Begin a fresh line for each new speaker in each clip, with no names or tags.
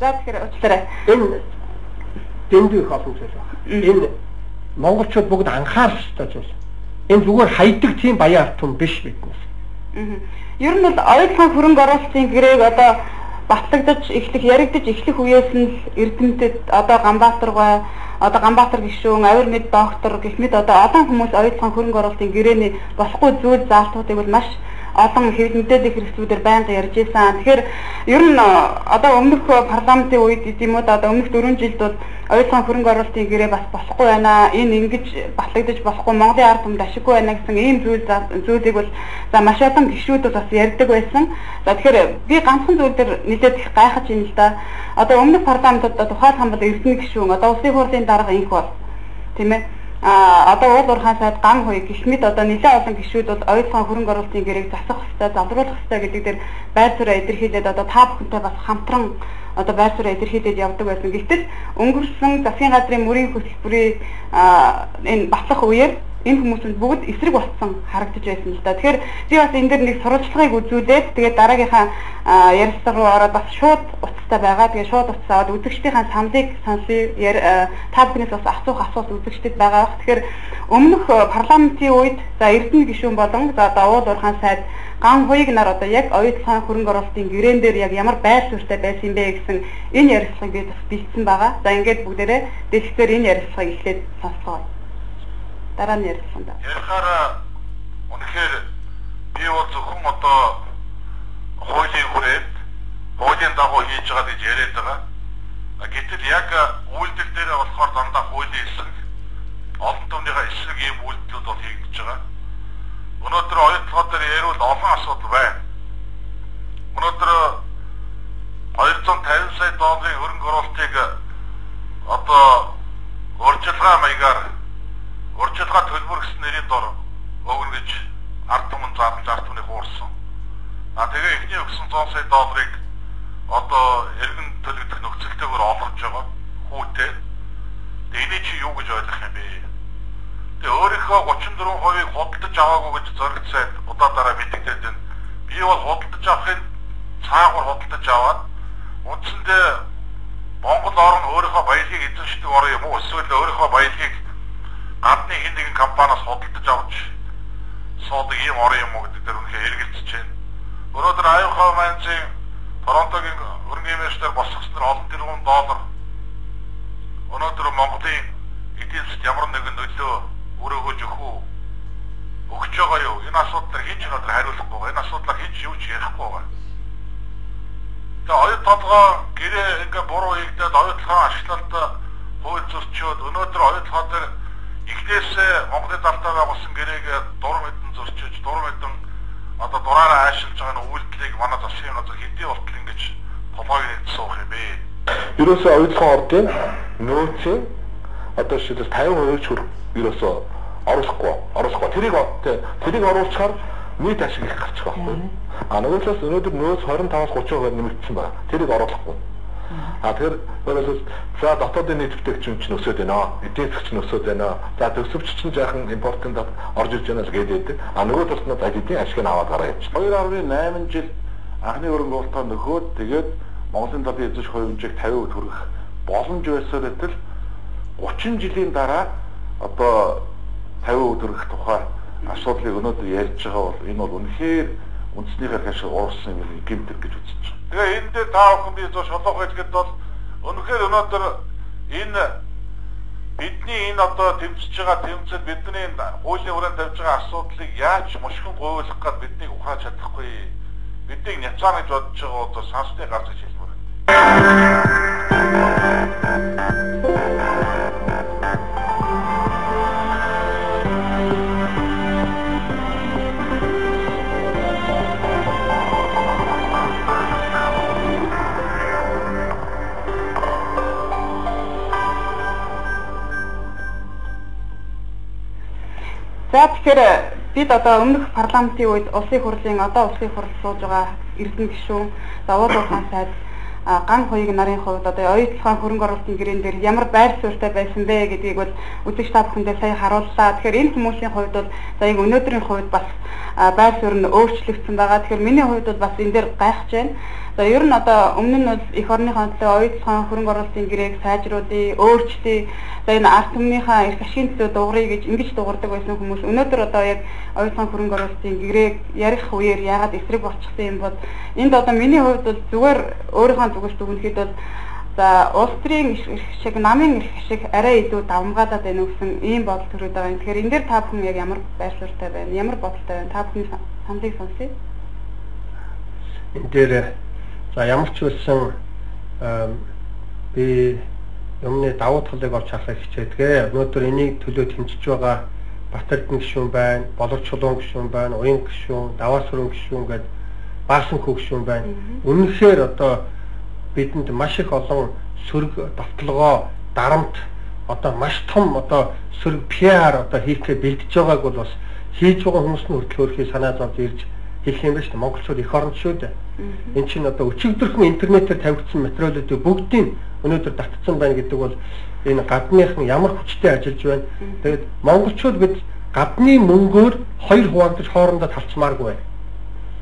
За тэгэхээр уучлаарай.
Энэ дэндүү их олон зүйл байна. Энэ монголчууд бүгд анхаарах ёстой зүйл. Энэ зүгээр хайдаг тийм баян ард түмэн биш биднес.
Аа. Ер нь бол ойлгох хөрөнгө оруулалтын гэрээг одоо батлагдаж эхлэх яригдаж эхлэх үеэс нь эрдэмтэд одоо Ганбаатаргай одоо Ганбаатар гишүүн, авир мэд доктор гэх мэт одоо олон хүмүүс ойлгох хөрөнгө оруулалтын гэрээний болохгүй зүйл заалтуудыг бол маш олон хэвлэл мэдээлэл хэрэгслүүдээр байнга ярьж исэн. Тэгэхээр ер нь одоо өмнөх парламентын үед гэдэм үү одоо өмнөх 4 жилд бол ойлгон хөрөнгө оруулалтын гэрээ бас болохгүй байна. Энэ ингэж батлагдаж болохгүй Монголын ард түмэнд ашиггүй байна гэсэн ийм зүйл зүйлийг бол за маш олон гишүүд бол бас ярьдаг байсан. За тэгэхээр би ганцхан зүйл дээр нэлээд их гайхаж байна л да. Одоо өмнөх парламентод тухайлхан бол Эрдэнэ гишүүн одоо улсын хурлын дарга инх бол тийм ээ а одоо уул уурхаан сайд ган хуй гихмэд одоо нэлээд олон гишүүд бол ойлгон хөрөнгө оруулалтын гэрээг засах хэрэгтэй, залруулах хэрэгтэй гэдэг дээр байр суурь илэрхийлээд одоо та бүхэнтэй бас хамтран одоо байр суурь илэрхийлээд явдаг байсан. Гэвтэл өнгөрсөн засгийн газрын мөрийн хөтөлбөрийн энэ батлах үеэр энэ хүмүүс бүгд эсрэг болсон харагдаж байсан л да. Тэгэхээр би бас энэ дээр нэг сурвалжлагыг үзүүлээд тэгээд дараагийнхаа ярилцлага руу ороод бас шууд утастай байгаа. Тэгээд шууд утас аваад үзэгчдийн саналыг сонсъё. Та бүхнээс бас асуух асуулт үзэгчдэд байгаа. Тэгэхээр өмнөх парламентын үед за Эрдэнэ гишүүн болон за Давуул Урхан сайд ган хуйг нар одоо яг оюутлын хөрөнгө оруулалтын гэрээн дээр яг ямар байр суурьтай байсан бэ гэсэн энэ ярилцлагыг би бас бэлдсэн байгаа. За ингээд бүгдээрээ дэлгэцээр энэ ярилцлагыг эхлээд сонсгоё дараа нь ярилцсан да.
Ярихаараа үнэхээр би бол зөвхөн одоо хуулийн хүрээд хуулийн дагуу хийж байгаа гэж яриад байгаа. Гэтэл яг үйлдэл дээр болохоор дандаа хуулийн эсрэг олон түмнийхээ эсрэг ийм үйлдэлүүд бол хийгдэж байгаа. Өнөөдөр оюутлогоо дээр ярил олон асуудал байна. Өнөөдөр 250 сая долларын хөрөнгө оруулалтыг одоо урьдчилгаа маягаар урьдчилгаа төлбөр гэсэн нэрийн дор өгнө гэж ард түмэн зарлж ард түмнийг хуурсан. А тэгээ эхний өгсөн 100 сая долларыг одоо эргэн төлөгдөх нөхцөлтэйгээр олгож байгаа хүүтэй. Тэгээ энийг чи юу гэж ойлгох юм бэ? Тэгээ өөрийнхөө 34%-ийг худалдаж аваагүй гэж зоригт сайд удаа дараа мэдэгдээд байна. Би бол худалдаж авахын цаагаар худалдаж аваад үндсэндээ Монгол орн өөрийнхөө баялагийг эзэмшдэг орн юм уу? Эсвэл өөрийнхөө баялагийг гадны хин нэгэн компаниас худалдаж авч суудаг ийм орон юм уу гэдэг дээр үнэхээр эргэлзэж байна. Өнөөдөр аюухаа манцын Торонтогийн хөрөнгөний министр босгосноор олон тэрбум доллар өнөөдөр Монголын эдийн засгт ямар нэгэн нөлөө өрөөгөж өгөх үү? Өгч байгаа юу? Энэ асуудлаар хин ч надад хариулахгүй байгаа. Энэ асуудлаар хин ч юу ч ярихгүй байгаа. Тэгээ оюут толгой гэрээ ингээ буруу хийгдээд оюутлахаа ашиглалт хууль зөрчөөд өнөөдөр оюутлахаа дээр эхнээс Монголын далтаа байгуулсан гэрээгээ дур мэдэн зөрчиж, дур мэдэн одоо дураараа аашилж байгаа нь үйлдэлийг манай засгийн газар хэдий болтол ингэж толгойг нэг суух юм бэ?
Ерөөсөө оюутлын ордын нөөцийн одоо шийдэл 50% ч ерөөсөө оруулахгүй, оруулахгүй. Тэрийг тэрийг оруулчихаар нийт ашиг их гарчих байхгүй. А нөгөө талаас өнөөдөр нөөц 25-аас 30% нэмэгдсэн байна. Тэрийг оруулахгүй. А тэгэхээр өөрөөр за дотоодын нийт бүтээгдэхүүн чинь өсөд байна. Эдийн засаг чинь өсөд байна. За төсөвч чинь жаахан импортын орж ирж байна л гэдэг. А нөгөө талд нь эдийн ашиг нь аваад гараа явчих. 2.8 жил анхны хөрөнгө оруулалтаа нөхөөд тэгээд Монголын талын эзэж хувьжийг 50% хүргэх боломж байсан байтал 30 жилийн дараа одоо 50% хүргэх тухай асуудлыг өнөөдөр ярьж байгаа бол энэ бол үнэхээр үндснийхээ хашиг уурсан юм гэмтэр гэж үзэж байна. Тэгээ энэ дээр та бүхэн би зөв шолоох хэлэхэд бол өнөхөр өнөөдөр энэ бидний энэ одоо тэмцэж байгаа тэмцэл бидний хуулийн хүрээнд тавьж байгаа асуудлыг яаж мушгин гуйлах гээд биднийг ухааж чадахгүй биднийг няцаана гэж бодож байгаа одоо сансны гарч хэлмээр байна.
Бид одоо өмнөх парламентын үед улсын хурлын одоо улсын хурл сууж байгаа Эрдэнэ гишүүн Завууд ухаан сайд ган хоёрыг нарын хувьд одоо оюутлахын хөрөнгө оруулалтын гэрэн дээр ямар байр суурьтай байсан бэ гэдгийг бол үзэгч та бүхэндээ сая харууллаа. Тэгэхээр энэ хүмүүсийн хувьд бол за яг өнөөдрийн хувьд бас байр суурь нь өөрчлөгдсөн байгаа. Тэгэхээр миний хувьд бол бас энэ дээр гайхаж байна. За ер нь одоо өмнө нь бол эх орныхоо төлөө оюутлахын хөрөнгө оруулалтын гэрээг сайжруулъя, өөрчлөе. За энэ ард түмнийхээ эрх ашигын төлөө дуурайя гэж ингэж дуурдаг байсан хүмүүс өнөөдөр одоо яг оюутлахын хөрөнгө оруулалтын гэрээг ярих үеэр яагаад эсрэг болчихсон юм бол энд одоо миний хувьд бол зүгээр өөрийнхөө зүгээс дүгнэхэд бол за улс төрийн эрх шиг намын эрх шиг арай илүү давмгаалаад байна гэсэн ийм бодол төрөд байгаа. Тэгэхээр энэ дээр та бүхэн яг ямар байрлалтай байна? Ямар бодолтой байна? Та бүхний саналыг сонсъё.
Энэ дээр За ямар ч байсан би юмны давуу талыг олж харахыг хичээдгээ. Өнөөдөр энийг төлөө тэмцэж байгаа Батэрдэн гишүүн байна, Боловч чулуун гишүүн байна, Уян гишүүн, Даваасрын гишүүн гээд Баасан хөө гишүүн байна. Үнэхээр одоо бидэнд маш их олон сөрөг давталгоо, дарамт одоо маш том одоо сөрөг PR одоо хийхээ бэлдэж байгааг бол бас хийж байгаа хүмүүс нь хүртэл өөрхий санаа зовж ирж хэлэх юм байна шүү дээ. Монголчууд эх орнд шүү дээ. Энд чинь одоо өчигдөрхөн интернетээр тавигдсан материалуудыг бүгдийг өнөөдөр татцсан байна гэдэг бол энэ гадныхан ямар хүчтэй ажиллаж байна. Тэгээд монголчууд бид гадны мөнгөөр хоёр хуваагдаж хоорондоо талцмааргүй байна.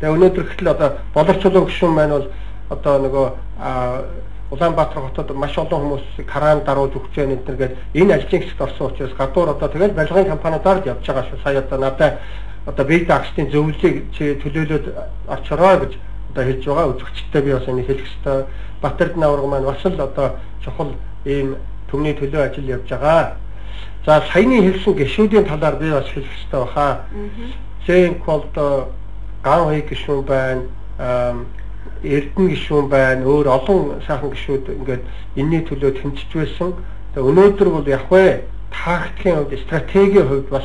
Тэгээ өнөөдөр гэтэл одоо боловчлон гишүүн маань бол одоо нөгөө Улаанбаатар хотод маш олон хүмүүс каран дарууж өгч байгаа энэ гэдэг энэ ажлын хэсэгт орсон учраас гадуур одоо тэгэл барилгын компаниудаар явж байгаа шүү. Сая одоо надад одоо бие дагчдын зөвлөлийг чи төлөөлөд очроо гэж одоо хэлж байгаа үзэгчтэй би бас энийг хэлэх ёстой. Батэрд навраг маань бас л одоо чухал ийм төмний төлөө ажил явж байгаа. За саяны хэлсэн гişүүдийн талаар би бас хэлэх ёстой баха. Зэн колд ган хой гişүүн байна. Эрдэнэ гişүүн байна. Өөр олон сайхан гişүүд ингээд энэний төлөө тэмцэж байсан. Тэгээ өнөөдөр бол яг вэ тактикийн хувьд стратегийн хувьд бас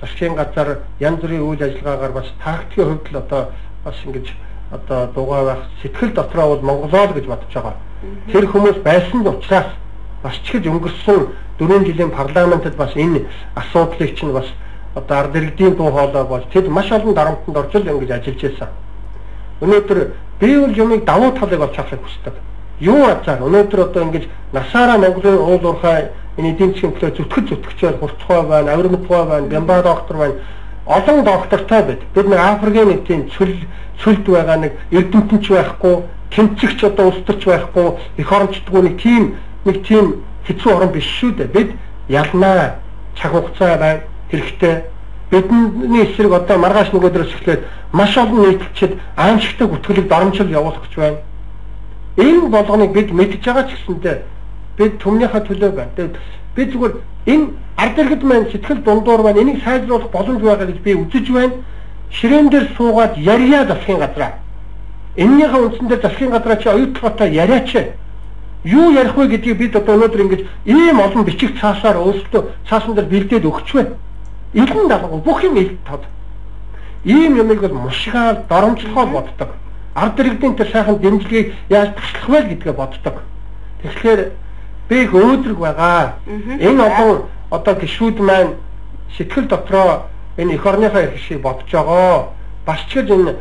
засгийн газар янз бүрийн үйл ажиллагаагаар бас тактикийн хувьд л одоо бас ингэж одоо дугаа байх сэтгэл дотроо бол Монголоо л гэж бодож байгаа. Тэр хүмүүс байсан учраас бас ч гэж өнгөрсөн 4 жилийн парламентод бас энэ асуудлыг чинь бас одоо ард иргэдийн дуу хоолой болж тэд маш олон дарамтанд орж л ингэж ажиллаж байсан. Өнөөдөр би бол юмыг давуу талыг олж харахыг хүсдэг. Юу азар өнөөдөр одоо ингэж насаараа Монголын уул уурхай энэ эдийн засгийн төлөө зүтгэж зүтгэж байл хурцгай байна, авирмтгай байна, бямба доктор байна. Олон доктортой байд. Бид нэг Африкийн нэг тийм цөл цөлд байгаа нэг эрдэмтэнч байхгүй, тэмцэгч одоо улс төрч байхгүй, эх орончдгүй нэг тийм нэг тийм хэцүү орн биш шүү дээ. Бид ялнаа цаг хугацаа байна хэрэгтэй. Бидний эсрэг одоо маргааш нөгөөдрөөс эхлээд маш олон нийтлэгчид аимшигтай гүтгэлэг доромжил явуулах гэж байна. Энэ болгоныг бид мэдж байгаа ч гэсэндээ бид түмнийхээ төлөө байна. Тэгээд би зүгээр энэ ард иргэд маань сэтгэл дундуур байна. Энийг сайжруулах боломж байгаа гэж би үзэж байна. Ширээн дээр суугаад ярья засгийн газраа. Эннийхээ үндсэн дээр засгийн газраа чи оюутлоготой яриач. Юу ярих вэ гэдгийг бид одоо өнөөдөр ингэж ийм олон бичиг цаасаар өөрсдөө цаасан дээр бэлдээд өгч байна. Илэн далгуу бүх юм ил тод. Ийм юмыг бол мушгаал, доромжлохоо боддог. Ард иргэдийн тэр сайхан дэмжлэгийг яаж таслах вэ гэдгээ боддог. Тэгэхээр би их өөдрөг байгаа. Энэ олон одоо гişүүд маань сэтгэл дотроо энэ эх орныхоо эрх шиг бодож байгаа. Бас ч гэж энэ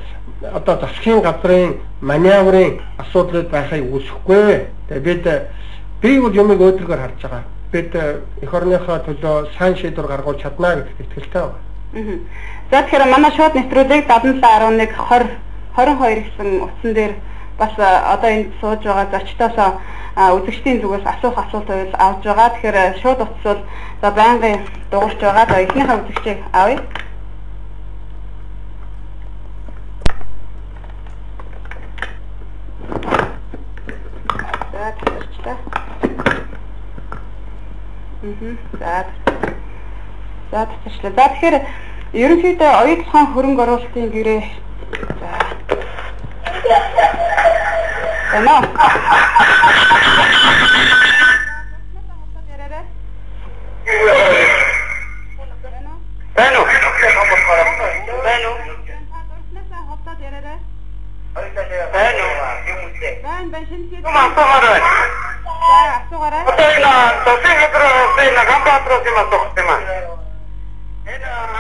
одоо засгийн газрын маневрын асуудлууд байхыг үүсэхгүй. Тэгээ бид би бол юмыг өөдрөгөр харж байгаа. Бид эх орныхоо төлөө сайн шийдвэр гаргуулж чадна гэдэгт итгэлтэй байна.
За тэгэхээр манай шууд нэвтрүүлгийг 7711 20 22 гэсэн утсан дээр бас одоо энд сууж байгаа зочдоосоо үзэгчдийн зүгээс асуух асуулт байвал авж байгаа. Тэгэхээр шууд утсвал за байнгын дуурч байгаа. За эхнийхээ үзэгчийг авъя. За тэгчтэй. Мм. За. За тэгчлээ. За тэгэхээр ерөнхийдөө оюутлахын хөрөнгө оруулалтын гэрээ за Ano?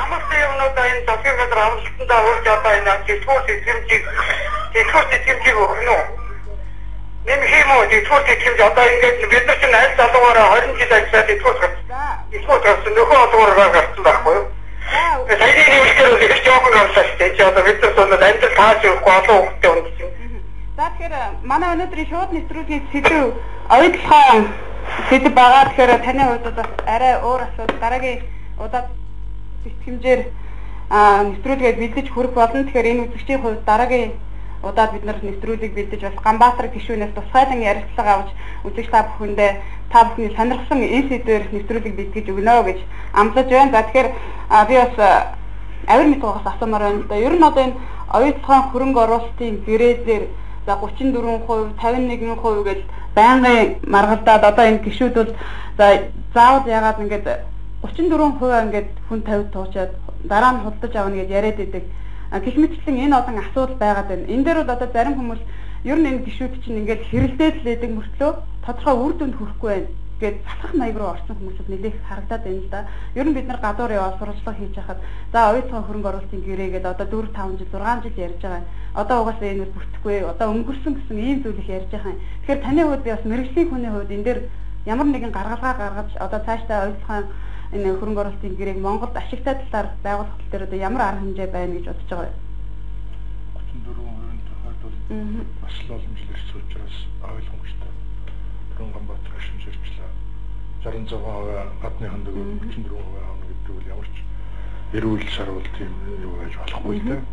Άμα στέλνω τα 160 τα 120 και 20 και 20 και 20 χρονών. Нэм хийм үү зөвхөн системч одоо ингээд бид нар чинь аль залуугаараа 20 жил ажиллаад зөвхөн гарсан. Зөвхөн гарсан нөхөө олгоороо гарсан байхгүй юу? Саяны нэмэлтээр их жоохон гарсан шүү дээ. Чи одоо бид нар сонод амьдрал тааж өгөхгүй олон хүмүүстэй үнд чинь.
За тэгэхээр манай өнөөдрийн шууд нэвтрүүлгийн сэдв оюутлахаа сэдв байгаа. Тэгэхээр таны хувьд бас арай өөр асуудал дараагийн удаад бэлтгэмжээр нэвтрүүлгээд бэлдэж хүрэх болно. Тэгэхээр энэ үзэгчийн хувьд дараагийн удаад бид нар нэвтрүүлгийг бэлдэж бас Ганбаатар гишүүнээс тусгайлан ярилцлага авч үзэгч та бүхэндээ та бүхний сонирхсан энэ сэдвээр нэвтрүүлгийг бэлтгэж өгнө гэж амлаж байна. За тэгэхээр би бас авир мэд байгаас асуумаар байна. Одоо ер нь одоо энэ оюутлахын хөрөнгө оруулалтын гэрээдээр за 34%, 51% гэж байнгын маргалдаад одоо энэ гişүүд бол за заавал ягаад ингэж 34% ингээд хүн тавьд туучаад дараа нь худалдаж авна гэж яриад идэг. Гэх мэтчлэн энэ олон асуудал байгаад байна. Энэ дээр бол одоо зарим хүмүүс ер нь энэ гişүүд чинь ингээд хэрэлдээд л байдаг мөртлөө тодорхой үр дүнд хүрэхгүй байна гээд засах маяг руу орсон хүмүүсд нэлээх харагдаад байна л да. Ер нь бид нар гадуур яваа сурвалжлага хийж хахад за оюутан хөрөнгө оруулалтын гэрээгээд одоо 4 5 жил 6 жил ярьж байгаа. Одоо угаасаа энэ үл бүртгэхгүй. Одоо өнгөрсөн гэсэн ийм зүйл их ярьж байгаа. Тэгэхээр таны хувьд би бас мэрэгжлийн хүний хувьд энэ дээр ямар нэгэн гаргалгаа гаргаж одоо цаашдаа оюутан энэ хөрөнгө оруулалтын гэрээг Монголд ашигтай талаар байгуулах тал дээр одоо ямар арга хэмжээ байна гэж бодож байгаа
вэ? 34% тохиолд бол бас л боломжлогч учраас ойлгомжтой. Ганбаатар гишүүн зэрчлээ. 66% гадны хондог 34% авна гэдэг бол ямар ч эрүүл шарвал тийм юу байж болохгүй тийм.